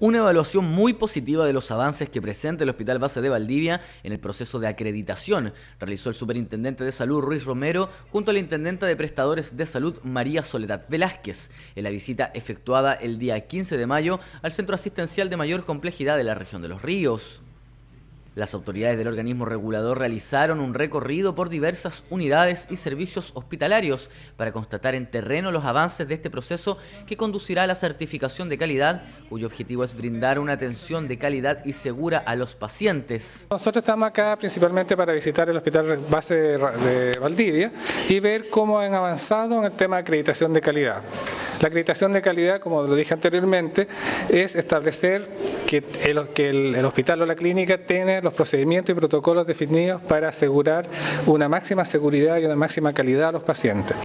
Una evaluación muy positiva de los avances que presenta el Hospital Base de Valdivia en el proceso de acreditación, realizó el Superintendente de Salud Ruiz Romero junto a la Intendenta de Prestadores de Salud María Soledad Velázquez en la visita efectuada el día 15 de mayo al Centro Asistencial de Mayor Complejidad de la región de Los Ríos. Las autoridades del organismo regulador realizaron un recorrido por diversas unidades y servicios hospitalarios para constatar en terreno los avances de este proceso que conducirá a la certificación de calidad, cuyo objetivo es brindar una atención de calidad y segura a los pacientes. Nosotros estamos acá principalmente para visitar el Hospital Base de Valdivia y ver cómo han avanzado en el tema de acreditación de calidad. La acreditación de calidad, como lo dije anteriormente, es establecer que el, hospital o la clínica tiene los procedimientos y protocolos definidos para asegurar una máxima seguridad y una máxima calidad a los pacientes.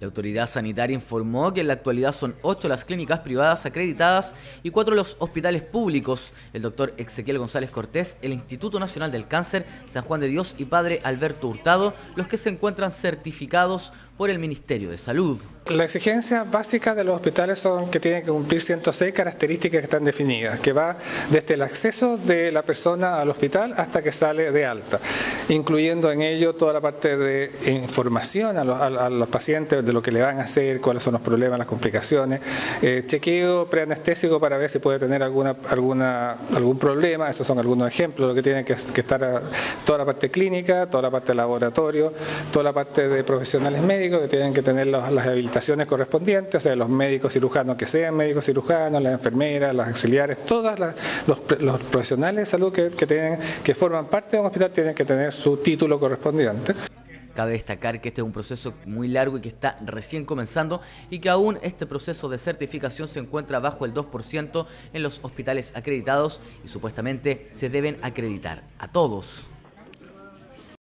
La autoridad sanitaria informó que en la actualidad son ocho las clínicas privadas acreditadas y cuatro los hospitales públicos. El doctor Ezequiel González Cortés, el Instituto Nacional del Cáncer, San Juan de Dios y Padre Alberto Hurtado, los que se encuentran certificados por el Ministerio de Salud. La exigencia básica de los hospitales son que tienen que cumplir 106 características que están definidas, que va desde el acceso de la persona al hospital hasta que sale de alta, incluyendo en ello toda la parte de información a los, pacientes de lo que le van a hacer, cuáles son los problemas, las complicaciones, eh, chequeo preanestésico para ver si puede tener alguna, algún problema, esos son algunos ejemplos, lo que tiene que, estar toda la parte clínica, toda la parte de laboratorio, toda la parte de profesionales médicos, que tienen que tener las, habilitaciones correspondientes, o sea, los médicos cirujanos que sean médicos cirujanos, las enfermeras, las auxiliares, todos los, profesionales de salud que, que, forman parte de un hospital tienen que tener su título correspondiente. Cabe destacar que este es un proceso muy largo y que está recién comenzando y que aún este proceso de certificación se encuentra bajo el 2% en los hospitales acreditados y supuestamente se deben acreditar a todos.